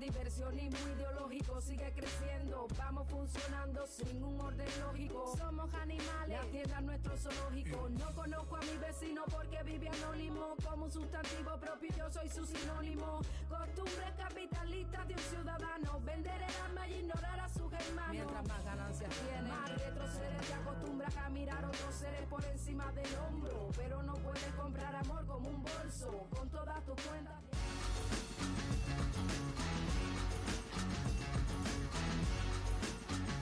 y muy ideológico sigue creciendo. Vamos funcionando sin un orden lógico. Somos animales, la tierra es nuestro zoológico. No conozco a mi vecino porque vive anónimo. Como un sustantivo propio, yo soy su sinónimo. Costumbres capitalistas de un ciudadano. Vender el alma y ignorar a sus hermanos. Mientras más ganancias tiene, más retroceder. Te acostumbras a mirar otros seres por encima del hombro. Pero no puedes comprar amor como un bolso. Con todas tus cuentas.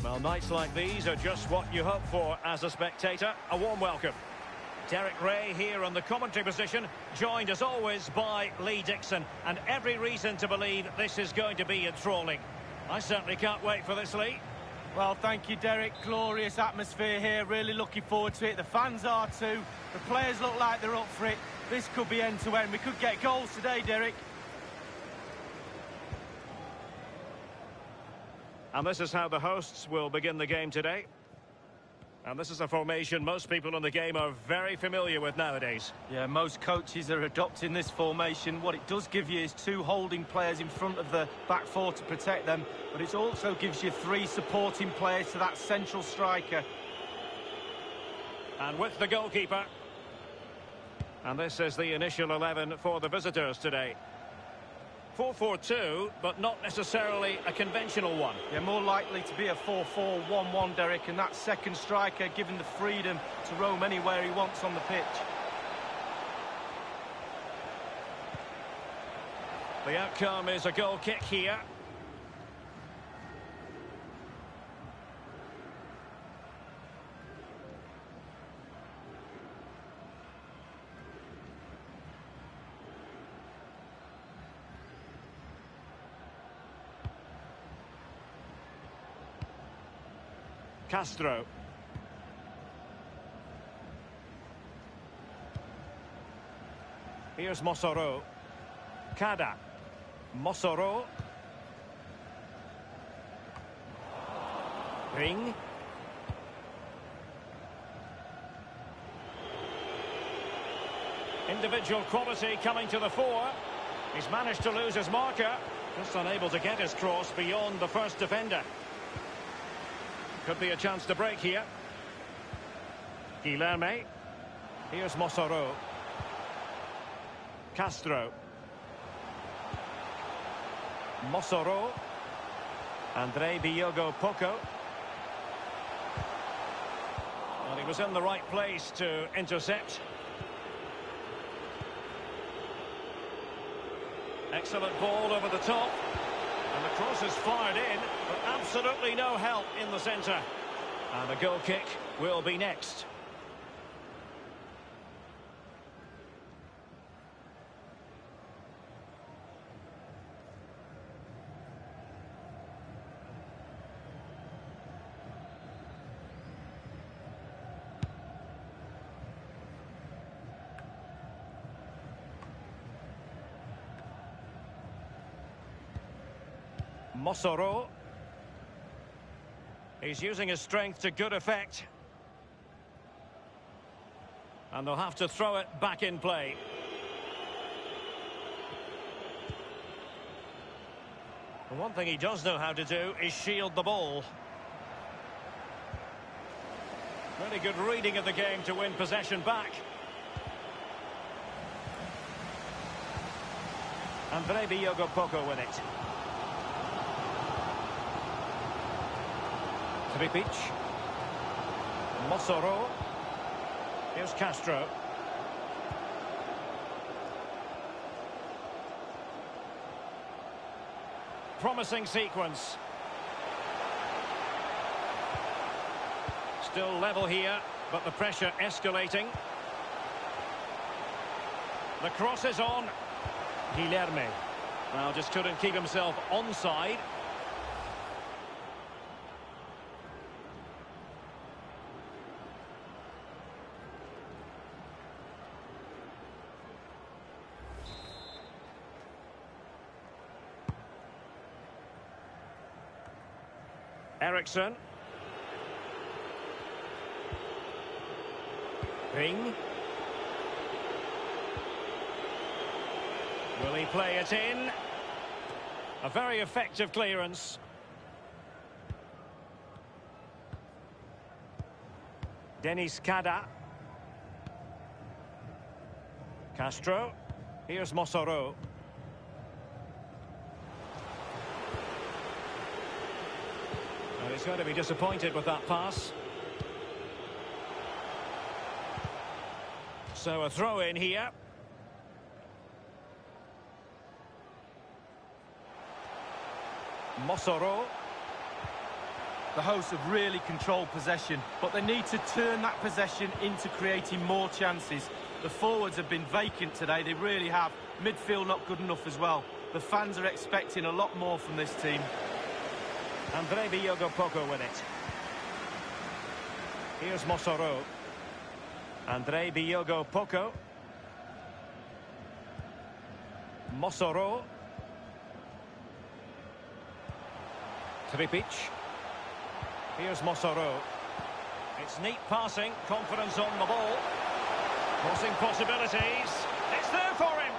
Well, nights like these are just what you hope for as a spectator. A warm welcome. Derek Ray here on the commentary position, joined as always by Lee Dixon, and every reason to believe this is going to be enthralling. I certainly can't wait for this, Lee. Well, thank you, Derek. Glorious atmosphere here. Really looking forward to it. The fans are too. The players look like they're up for it. This could be end-to-end. -end. We could get goals today, Derek. And this is how the hosts will begin the game today. And this is a formation most people in the game are very familiar with nowadays. Yeah, most coaches are adopting this formation. What it does give you is two holding players in front of the back four to protect them, but it also gives you three supporting players to that central striker. And with the goalkeeper. And this is the initial 11 for the visitors today. 4-4-2, but not necessarily a conventional one. Yeah, more likely to be a 4-4-1-1, Derek, and that second striker given the freedom to roam anywhere he wants on the pitch. The outcome is a goal kick here. Castro. Here's Mosoro. Kada. Mosoro. Ring. Individual quality coming to the fore. He's managed to lose his marker. Just unable to get his cross beyond the first defender. Could be a chance to break here. Guilherme. Here's Mosoro. Castro. Mosoro. Andre Biyogo Poko. Well, he was in the right place to intercept. Excellent ball over the top. And the cross is fired in, but absolutely no help in the centre. And the goal kick will be next. Mosoro. He's using his strength to good effect. And they'll have to throw it back in play. The one thing he does know how to do is shield the ball. Really good reading of the game to win possession back. Andre Biyogo Poko with it. Tripic. Mosoro. Here's Castro. Promising sequence. Still level here, but the pressure escalating. The cross is on. Guilherme. Well, just couldn't keep himself onside. Eriksson. Ring. Will he play it in? A very effective clearance. Denis Kada. Castro. Here's Mosoro. He's going to be disappointed with that pass. So a throw in here. Mosoro. The hosts have really controlled possession, but they need to turn that possession into creating more chances. The forwards have been vacant today, they really have. Midfield not good enough as well. The fans are expecting a lot more from this team. Andre Biyogo Poko with it. Here's Mosoro. Andre Biyogo Poko. Mosoro. Tripic. Here's Mosoro. It's neat passing, confidence on the ball. Crossing possibilities. It's there for him.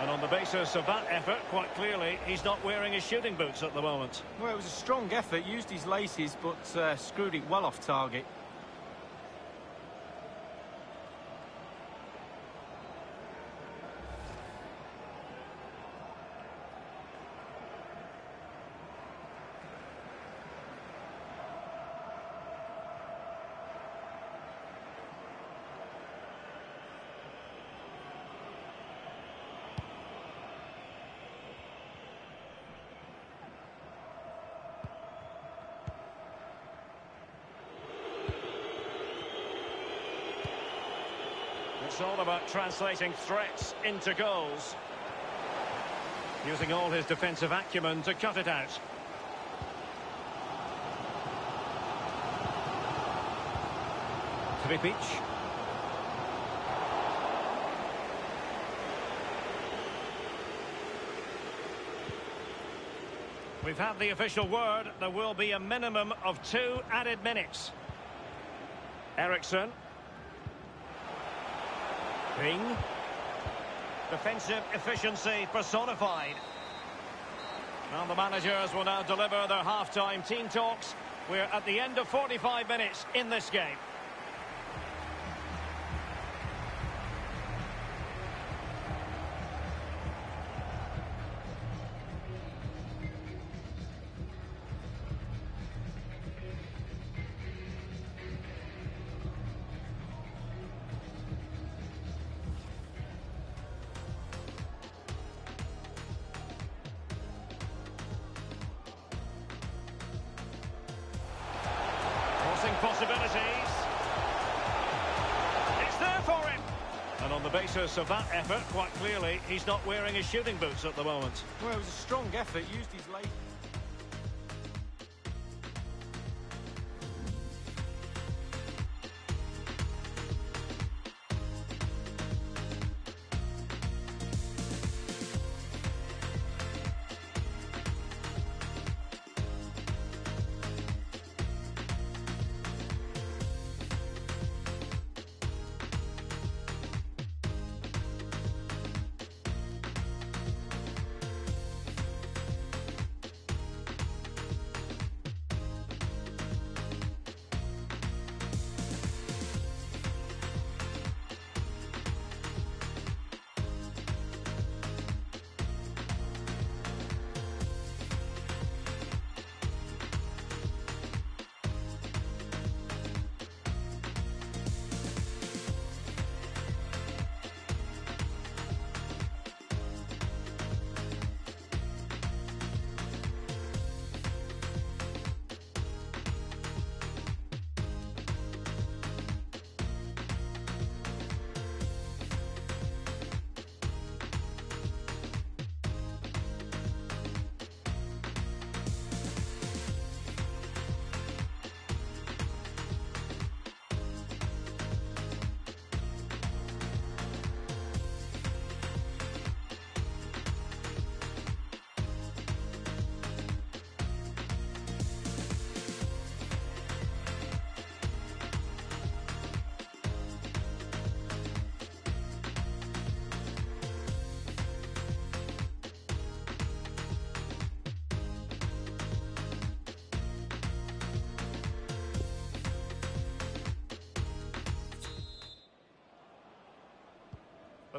And on the basis of that effort, quite clearly, he's not wearing his shooting boots at the moment. Well, it was a strong effort, used his laces, but uh, screwed it well off target. All about translating threats into goals. Using all his defensive acumen to cut it out. Tripic. We've had the official word. There will be a minimum of two added minutes. Eriksson. Defensive efficiency personified. Now the managers will now deliver their half-time team talks. We're at the end of 45 minutes in this game. Basis of that effort, quite clearly, he's not wearing his shooting boots at the moment. Well, it was a strong effort, used his laces.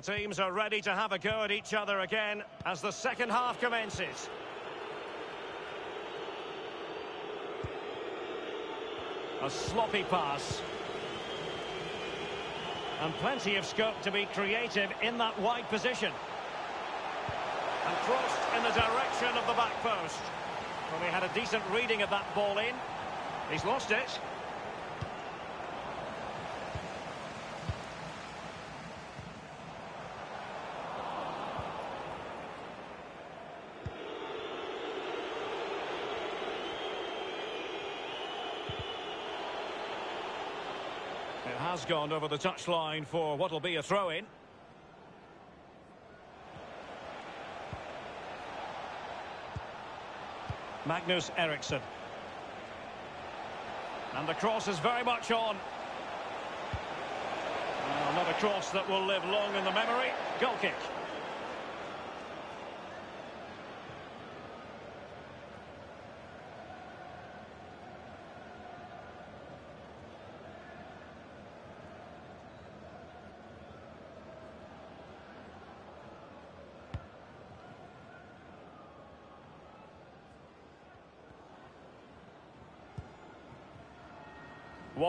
The teams are ready to have a go at each other again as the second half commences. A sloppy pass. And plenty of scope to be creative in that wide position. And crossed in the direction of the back post. Well, he had a decent reading of that ball in. He's lost it. It has gone over the touchline for what will be a throw-in. Magnus Eriksson. And the cross is very much on. Well, not a cross that will live long in the memory. Goal kick.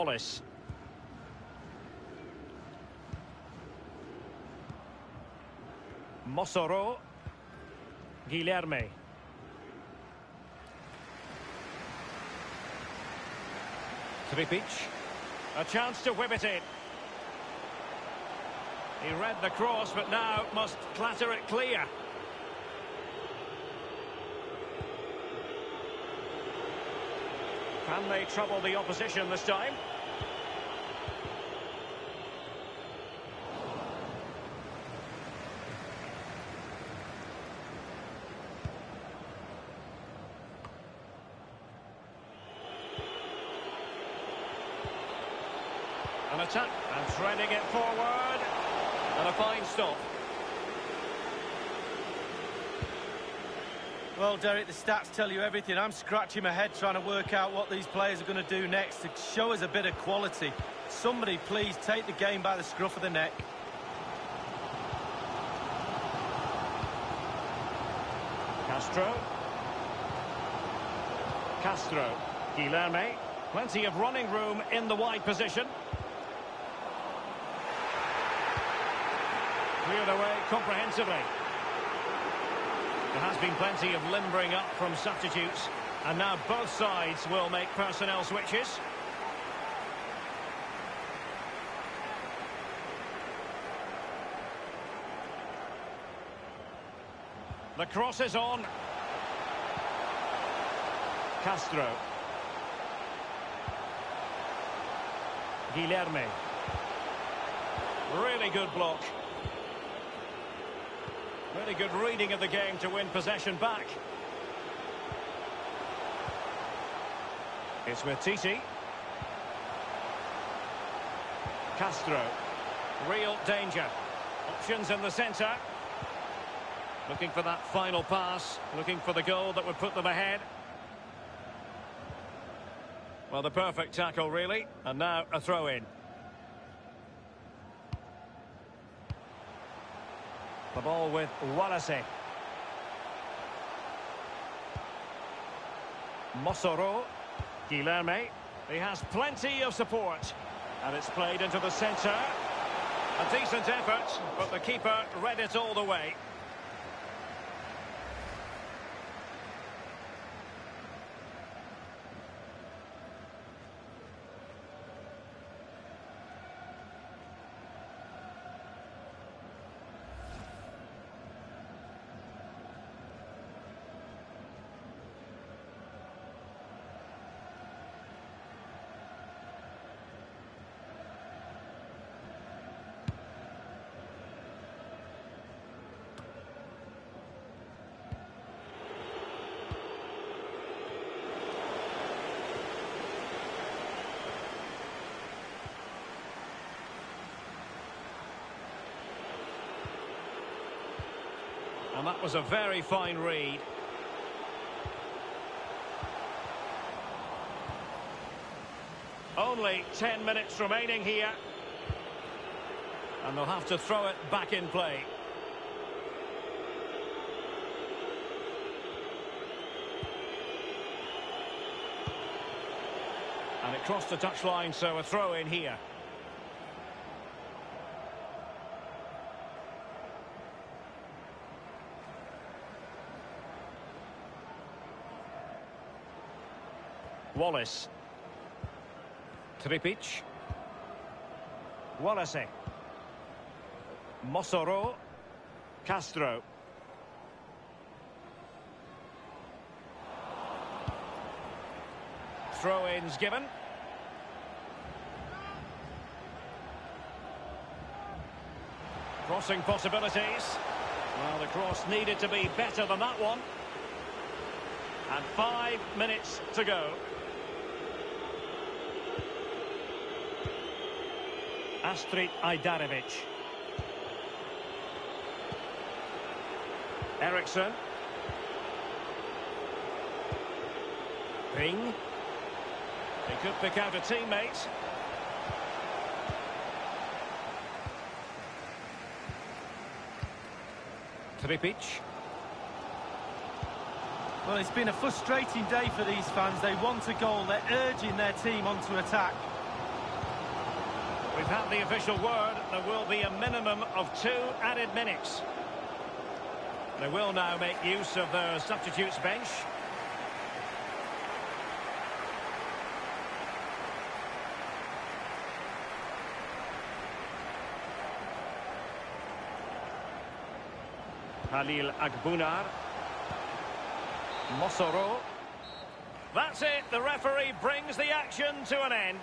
Wallace. Mosoro. Guilherme. Tripic. A chance to whip it in. He read the cross, but now must clatter it clear. Can they trouble the opposition this time? An attack and threading it forward. And a fine stop. Well, Derek, the stats tell you everything. I'm scratching my head trying to work out what these players are going to do next to show us a bit of quality. Somebody please take the game by the scruff of the neck. Castro. Castro. Guilherme. Plenty of running room in the wide position. Cleared away comprehensively. There has been plenty of limbering up from substitutes. And now both sides will make personnel switches. The cross is on. Castro. Guilherme. Really good block. Really good reading of the game to win possession back. It's with Titi. Castro. Real danger. Options in the centre. Looking for that final pass. Looking for the goal that would put them ahead. Well, the perfect tackle, really. And now a throw-in. The ball with Wallace. Mosoro. Guilherme. He has plenty of support. And it's played into the centre. A decent effort, but the keeper read it all the way. And that was a very fine read. Only 10 minutes remaining here. And they'll have to throw it back in play. And it crossed the touchline, so a throw in here. Wallace. Tripic. Wallace. Mosoro. Castro. Throw-ins given. Crossing possibilities. Well, the cross needed to be better than that one. And five minutes to go. Astrit Ajdarevic. Eriksson. Ring. He could pick out a teammate. Tripic. Well, it's been a frustrating day for these fans. They want a goal. They're urging their team onto attack. We've had the official word. There will be a minimum of two added minutes. They will now make use of their substitutes bench. Halil Akbunar. Mosoro. That's it. The referee brings the action to an end.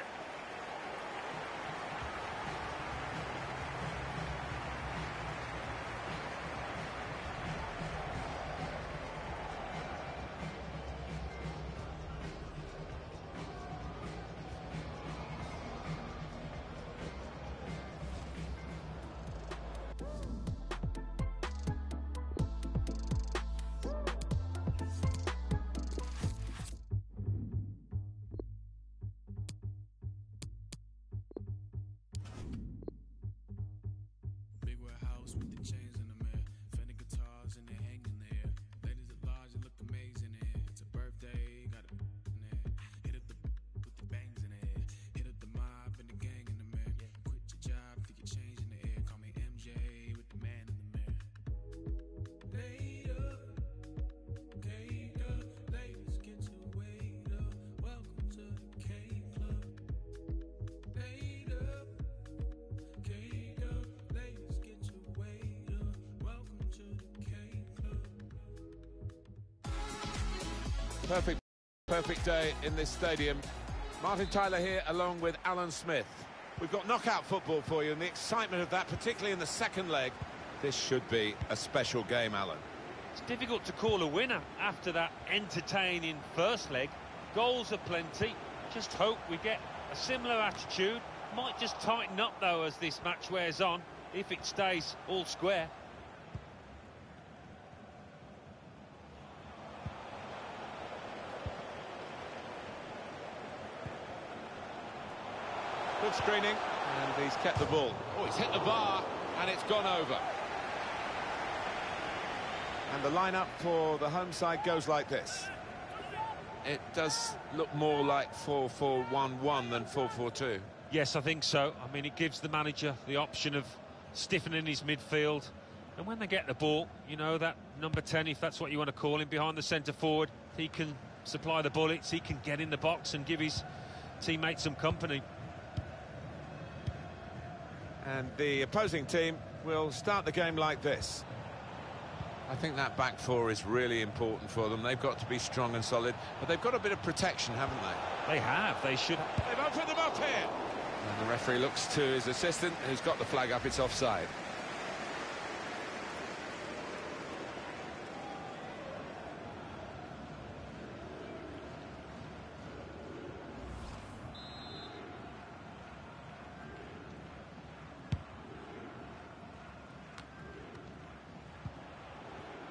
Perfect, perfect day in this stadium. Martin Tyler here along with Alan Smith. We've got knockout football for you and the excitement of that, particularly in the second leg. This should be a special game, Alan. It's difficult to call a winner after that entertaining first leg. Goals are plenty. Just hope we get a similar attitude. Might just tighten up, though, as this match wears on, if it stays all square. Screening, and he's kept the ball. Oh, he's hit the bar, and it's gone over. And the lineup for the home side goes like this. It does look more like 4-4-1-1 than 4-4-2. Yes, I think so. I mean, it gives the manager the option of stiffening his midfield. And when they get the ball, you know, that number 10, if that's what you want to call him, behind the centre forward, he can supply the bullets, he can get in the box and give his teammates some company. And the opposing team will start the game like this. I think that back four is really important for them. They've got to be strong and solid, but they've got a bit of protection, haven't they? They have, they should. They've opened them up here. And the referee looks to his assistant, who's got the flag up. It's offside.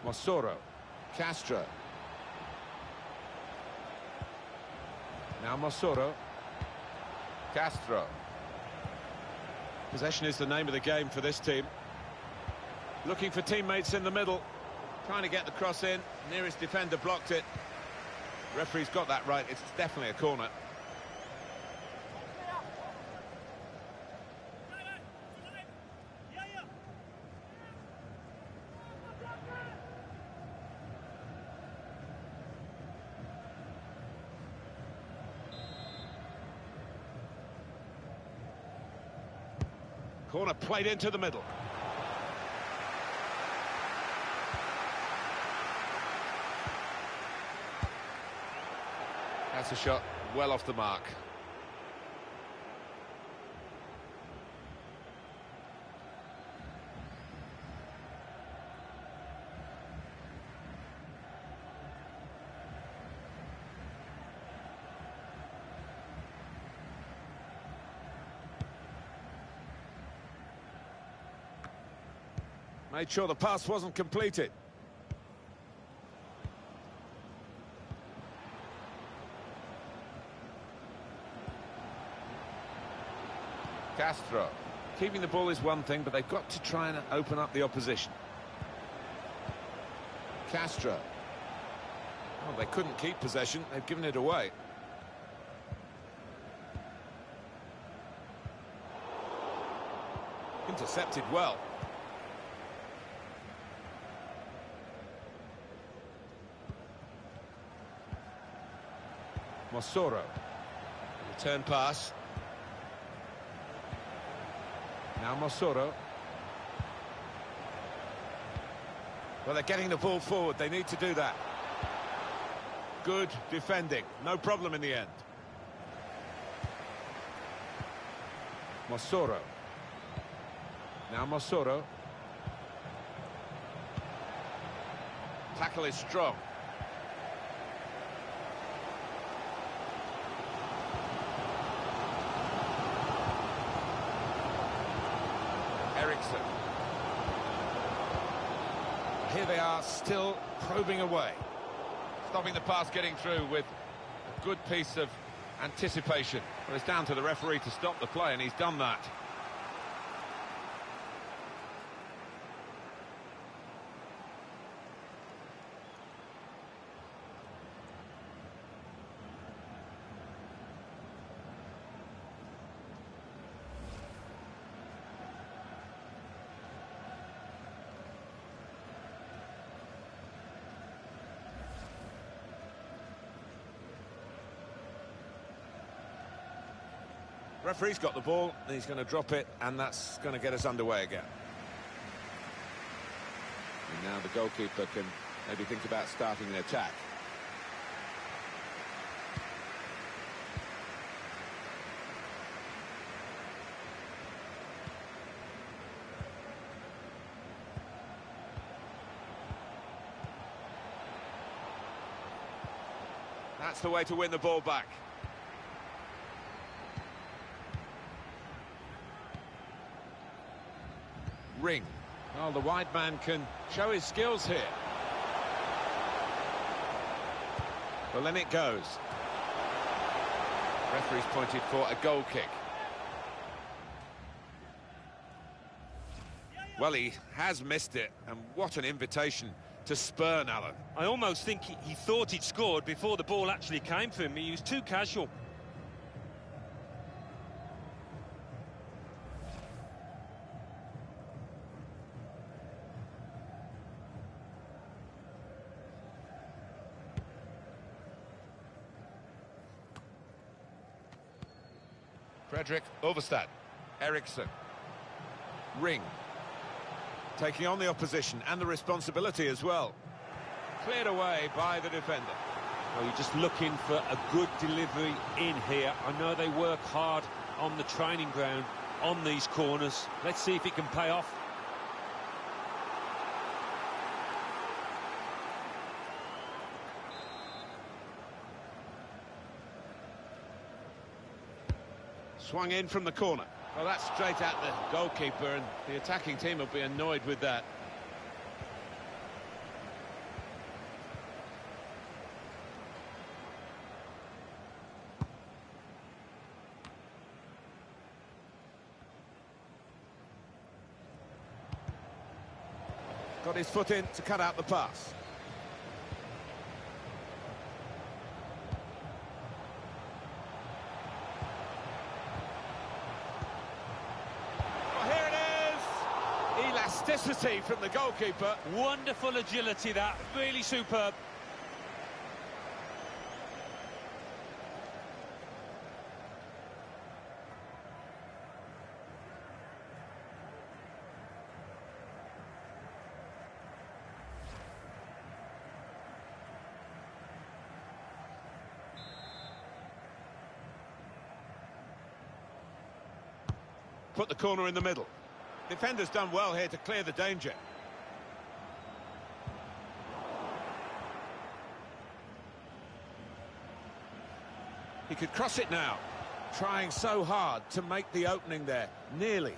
Mosoro, Castro. Now Mosoro, Castro. Possession is the name of the game for this team. Looking for teammates in the middle. Trying to get the cross in. Nearest defender blocked it. Referee's got that right. It's definitely a corner. Corner played into the middle. That's a shot well off the mark. Made sure the pass wasn't completed. Castro. Keeping the ball is one thing, but they've got to try and open up the opposition. Castro. Oh, they couldn't keep possession. They've given it away. Intercepted well. Mosoro. Return pass. Now Mosoro. Well, they're getting the ball forward. They need to do that. Good defending. No problem in the end. Mosoro. Now Mosoro. Tackle is strong. Eriksson. Here they are, still probing away. Stopping the pass getting through with a good piece of anticipation. Well, it's down to the referee to stop the play, and he's done that. Referee's got the ball, he's going to drop it, and that's going to get us underway again. And now the goalkeeper can maybe think about starting an attack. That's the way to win the ball back. Ring. Well, the wide man can show his skills here. Well, then it goes. Referee's pointed for a goal kick. Well, he has missed it, and what an invitation to spurn Alan. I almost think he, he thought he'd scored before the ball actually came to him. He was too casual. Fredrik Ulvestad. Eriksson. Ring. Taking on the opposition and the responsibility as well. Cleared away by the defender. Well, you're just looking for a good delivery in here. I know they work hard on the training ground on these corners. Let's see if it can pay off. swung in from the corner. Well, that's straight at the goalkeeper, and the attacking team will be annoyed with that. Got his foot in to cut out the pass. From the goalkeeper. Wonderful agility that, really superb. Put the corner in the middle. Defender's done well here to clear the danger. He could cross it now. Trying so hard to make the opening there. Nearly.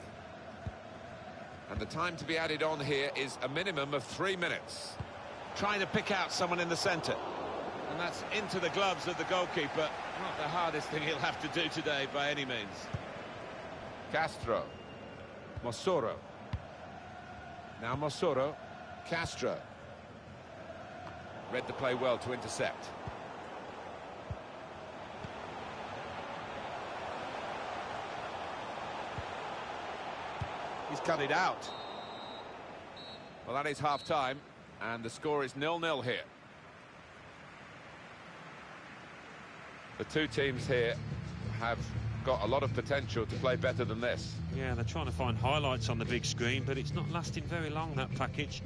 And the time to be added on here is a minimum of three minutes. Trying to pick out someone in the centre. And that's into the gloves of the goalkeeper. Not the hardest thing he'll have to do today by any means. Castro. Mosoro. Now Mosoro. Castro. Read the play well to intercept. He's cut it out. Well, that is half-time, and the score is nil-nil here. The two teams here have got a lot of potential to play better than this. Yeah, they're trying to find highlights on the big screen, but it's not lasting very long, that package.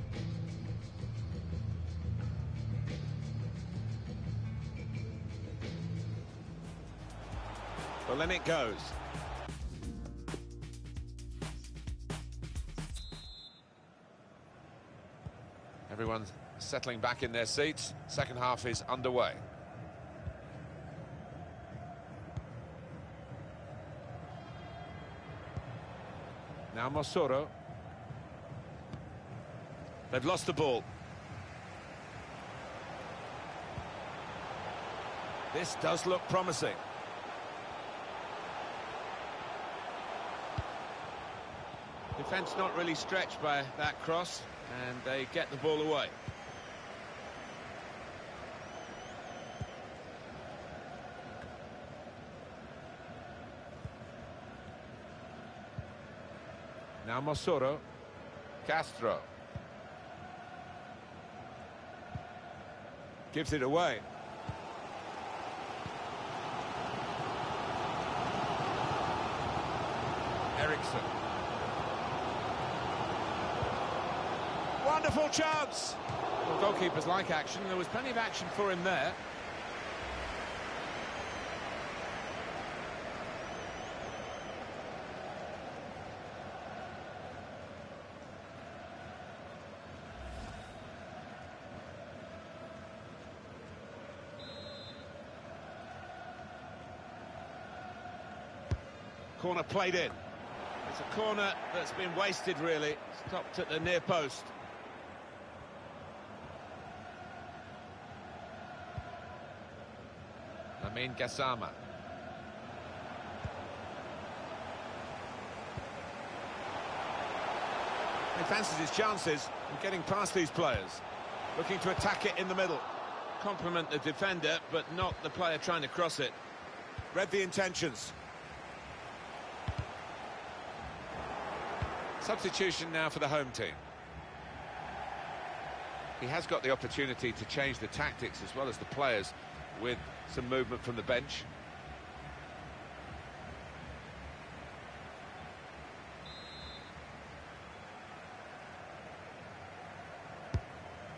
Well, then it goes. Everyone's settling back in their seats. Second half is underway. Now. They've lost the ball. This does look promising. Defence not really stretched by that cross, and they get the ball away. Now. Castro. Gives it away. Eriksson. Wonderful chance! Well, goalkeepers like action. There was plenty of action for him there. Corner played in. It's a corner that's been wasted, really. Stopped at the near post. Amin Gassama. He fancies his chances of getting past these players. Looking to attack it in the middle. Compliment the defender, but not the player trying to cross it. Read the intentions. Substitution now for the home team. He has got the opportunity to change the tactics as well as the players with some movement from the bench.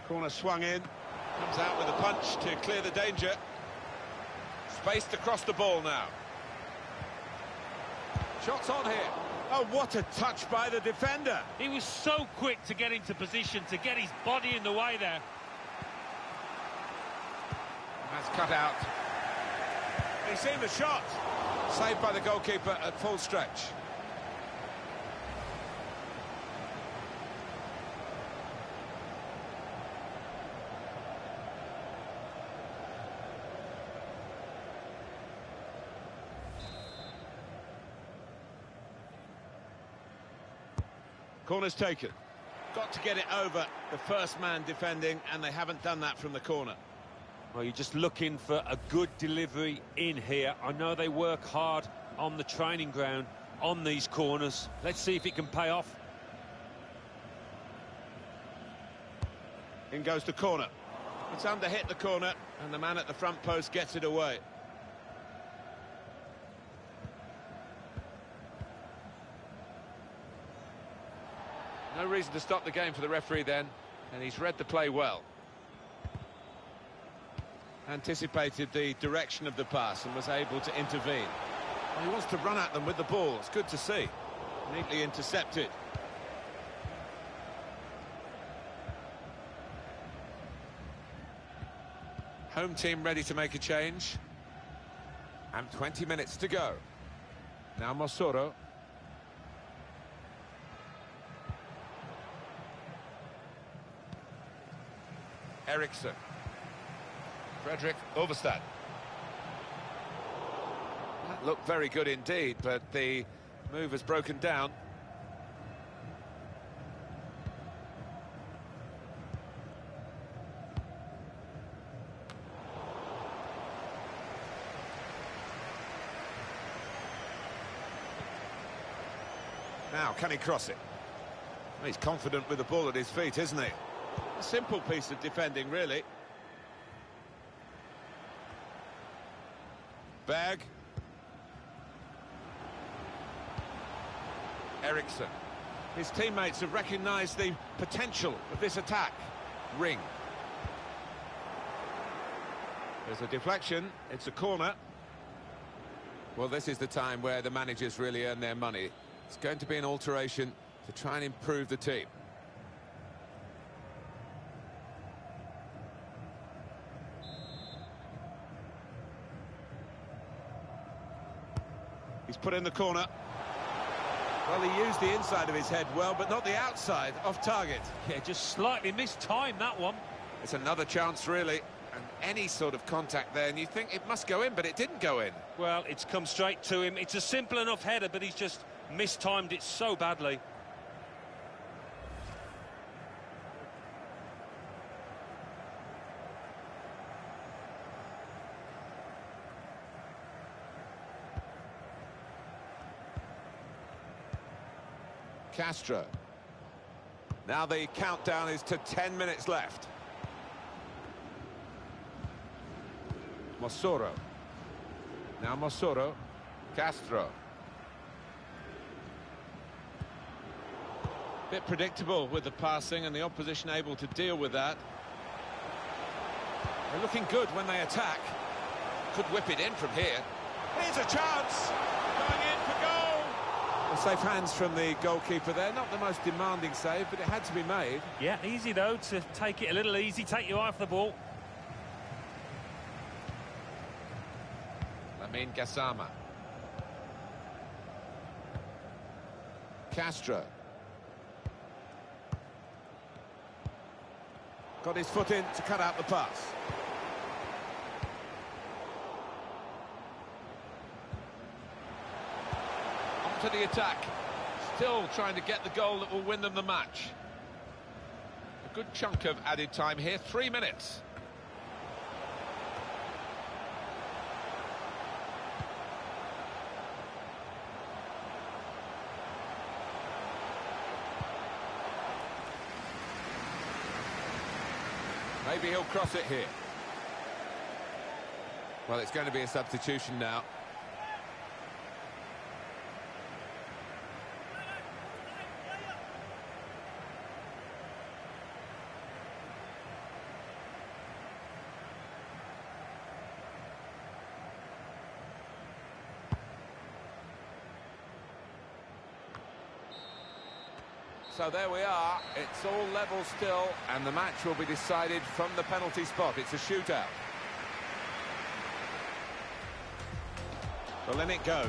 Corner swung in. Comes out with a punch to clear the danger. Spaced across the ball now. Shots on here. Oh, what a touch by the defender. He was so quick to get into position, to get his body in the way there. That's cut out. He's seen the shot. Saved by the goalkeeper at full stretch. Corner's taken. got to get it over the first man defending, and they haven't done that from the corner. Well, you're just looking for a good delivery in here. I know they work hard on the training ground on these corners. Let's see if it can pay off. In goes the corner. It's under hit the corner, and the man at the front post gets it away. No reason to stop the game for the referee then, and he's read the play well. Anticipated the direction of the pass and was able to intervene. He wants to run at them with the ball. It's good to see. Neatly intercepted. Home team ready to make a change. And 20 minutes to go. Now Mosoro. Eriksson. Fredrik Ulvestad. That looked very good indeed, but the move has broken down. Now, can he cross it? He's confident with the ball at his feet, isn't he? A simple piece of defending, really. Berg. Eriksson. His teammates have recognised the potential of this attack. Ring. There's a deflection. It's a corner. Well, this is the time where the managers really earn their money. It's going to be an alteration to try and improve the team. Put in the corner. Well, he used the inside of his head well, but not the outside, off target. Yeah, just slightly missed time, that one. It's another chance, really. And any sort of contact there, and you think it must go in, but it didn't go in. Well, it's come straight to him. It's a simple enough header, but he's just mistimed it so badly. Castro. Now the countdown is to 10 minutes left. Mosoro. Now Mosoro. Castro. Bit predictable with the passing and the opposition able to deal with that. They're looking good when they attack. Could whip it in from here. Here's a chance! Going in for goal! Well, safe hands from the goalkeeper there. Not the most demanding save, but it had to be made. Yeah, easy though to take it a little easy, take your eye off the ball. Lamine Gassama. Castro. Got his foot in to cut out the pass. To the attack. Still trying to get the goal that will win them the match. A good chunk of added time here, three minutes. Maybe he'll cross it here. Well, it's going to be a substitution now. So there we are. It's all level still, and the match will be decided from the penalty spot. It's a shootout. Well, in it goes.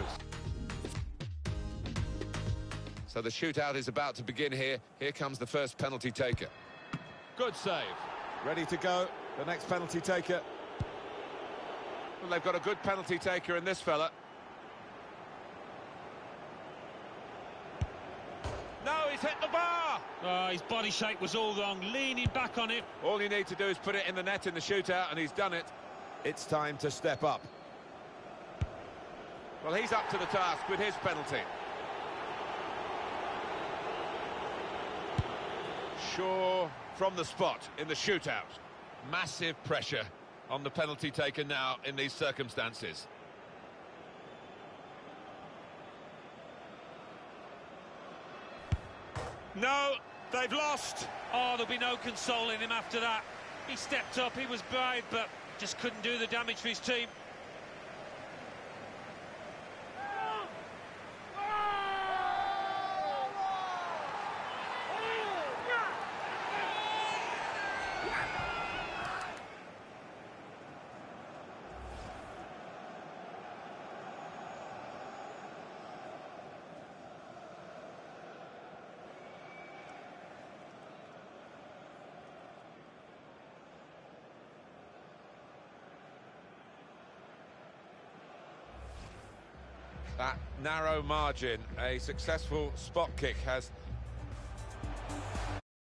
So the shootout is about to begin here. Here comes the first penalty taker. Good save. Ready to go. The next penalty taker. Well, they've got a good penalty taker in this fella. No, he's hit the bar! Oh, his body shape was all wrong, leaning back on it. All you need to do is put it in the net in the shootout, and he's done it. It's time to step up. Well, he's up to the task with his penalty. Shaw from the spot in the shootout. Massive pressure on the penalty taken now in these circumstances. No, they've lost. Oh, there'll be no consoling him after that. He stepped up, he was brave, but just couldn't do the damage for his team. That narrow margin, a successful spot kick has